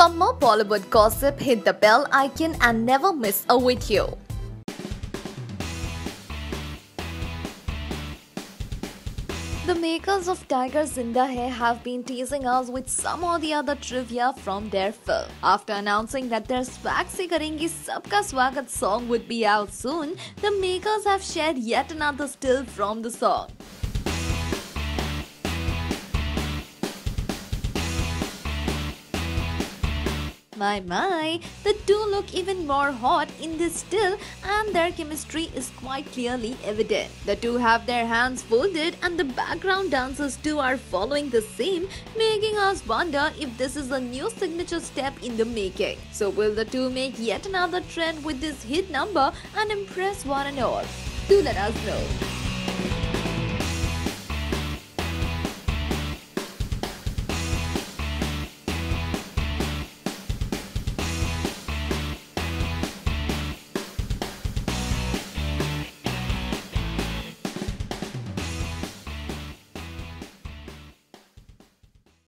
For more Bollywood gossip, hit the bell icon and never miss a video. The makers of Tiger Zinda Hai have been teasing us with some or the other trivia from their film. After announcing that their Swag Se Karenge Sabka Swagat song would be out soon, the makers have shared yet another still from the song. My my, the two look even more hot in this still and their chemistry is quite clearly evident. The two have their hands folded and the background dancers too are following the same, making us wonder if this is a new signature step in the making. So will the two make yet another trend with this hit number and impress one and all? Do let us know.